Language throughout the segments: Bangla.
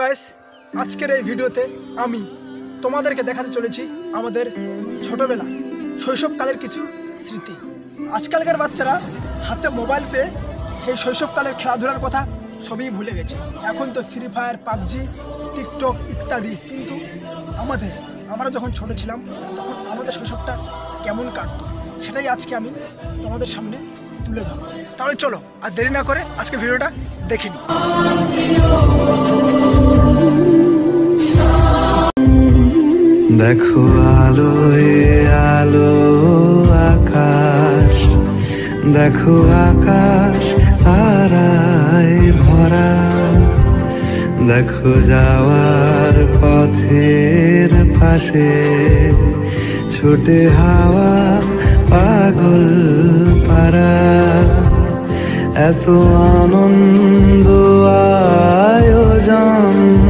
গাইস আজকের এই ভিডিওতে আমি তোমাদেরকে দেখাতে চলেছি আমাদের ছোটবেলা শৈশবকালের কিছু স্মৃতি। আজকালকার বাচ্চারা হাতে মোবাইল পেয়ে সেই শৈশবকালের খেলাধুলার কথা সবই ভুলে গেছে। এখন তো ফ্রি ফায়ার পাবজি টিকটক ইত্যাদি, কিন্তু আমাদের, আমরা যখন ছোট ছিলাম, তখন আমাদের শৈশবটা কেমন কাটতো, সেটাই আজকে আমি তোমাদের সামনে তুলে ধরবো। তাহলে চলো, আর দেরি না করে আজকে ভিডিওটা দেখে নিই। দেখো আলোয়, আলো, আকাশ। দেখো আকাশ, তারায় ভরা। দেখো যাওয়ার পথের পাশে ছোটে হাওয়া, পাগল পারা এত আনন্দ আয়োজন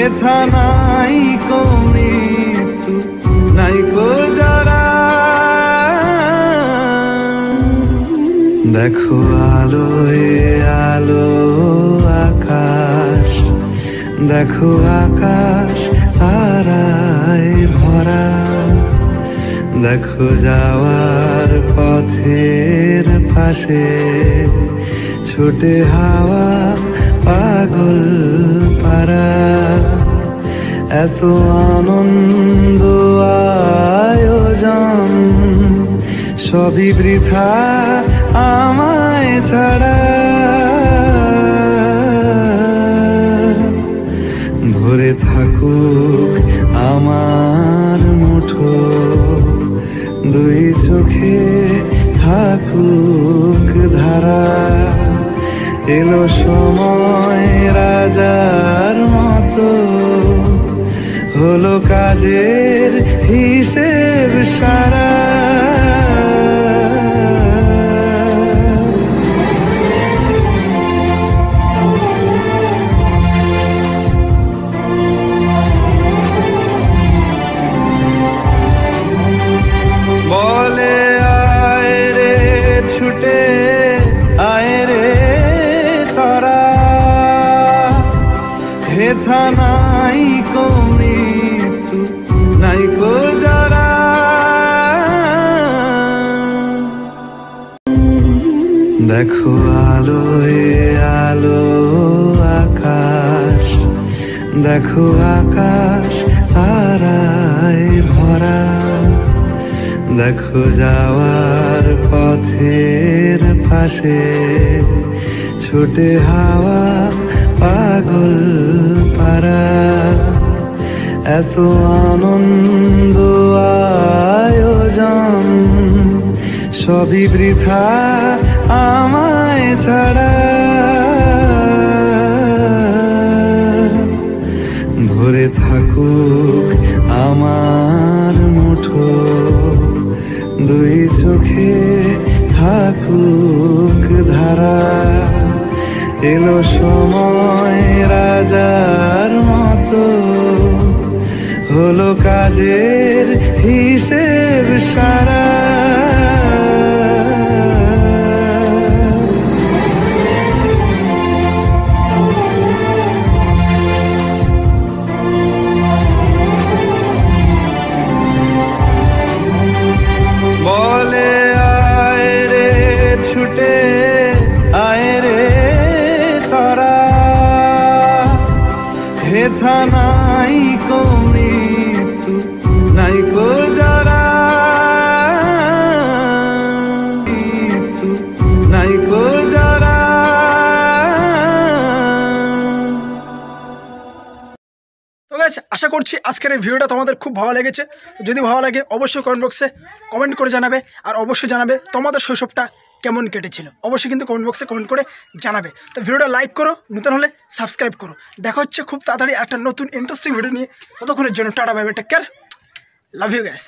হেথা নাই কমি তু নাই কো যারা। দেখো আলোয় আলো আকাশ, দেখো আকাশ তারায় ভরা। দেখো যাওয়ার পথের পাশে ছোটে হাওয়া পাগল পারা এত আনন্দ, আয়োজন, সবই বৃথা আমায় ছাড়া। ভরে থাকুক আমার মুঠো, দুই চোখে থাকুক ধারা। এলো সময় রাজার মতো। হলো কাজের হিসেব সারা। নাই নাই কো যারা দেখো আলোয় আলো আকাশ, দেখো আকাশ তারায় ভরা। দেখো যাওয়ার পথের পাশে, ছোটে হাওয়া পাগল পারা এত আনন্দ, আয়োজন, সবই বৃথা আমায় ছাড়া। ভরে থাকুক আমার মুঠো, দুই চোখে থাকুক ধারা। এলো সময় রাজার মতো। হলো কাজের হিসেব সারা। বলে আয় রে ছুটে গাছ আশা করছি আজকের এই ভিডিওটা তোমাদের খুব ভালো লেগেছে। যদি ভালো লাগে, অবশ্যই কমেন্ট বক্সে কমেন্ট করে জানাবে আর অবশ্যই জানাবে তোমাদের শৈশবটা কেমন কেটেছিল। অবশ্যই কিন্তু কমেন্ট বক্সে কমেন্ট করে জানাবে। তো ভিডিওটা লাইক করো, নতুন হলে সাবস্ক্রাইব করো। দেখা হচ্ছে খুব তাড়াতাড়ি একটা নতুন ইন্টারেস্টিং ভিডিও নিয়ে। ততক্ষণের জন্য tata bye take care love you guys